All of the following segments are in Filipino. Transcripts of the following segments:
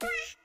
Bye.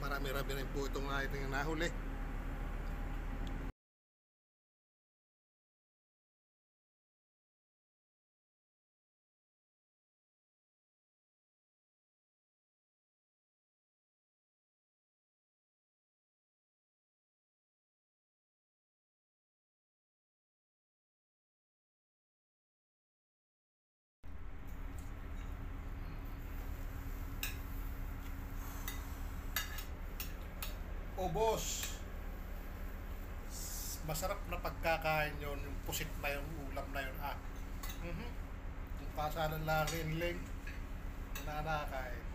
Marami-rami rin po itong uh, itong nahuli. Ubos. Masarap na pagkakain yon yung pusit na yung ulam na yun ah. Mhm. Yung pasalan lang rinling na nakakain.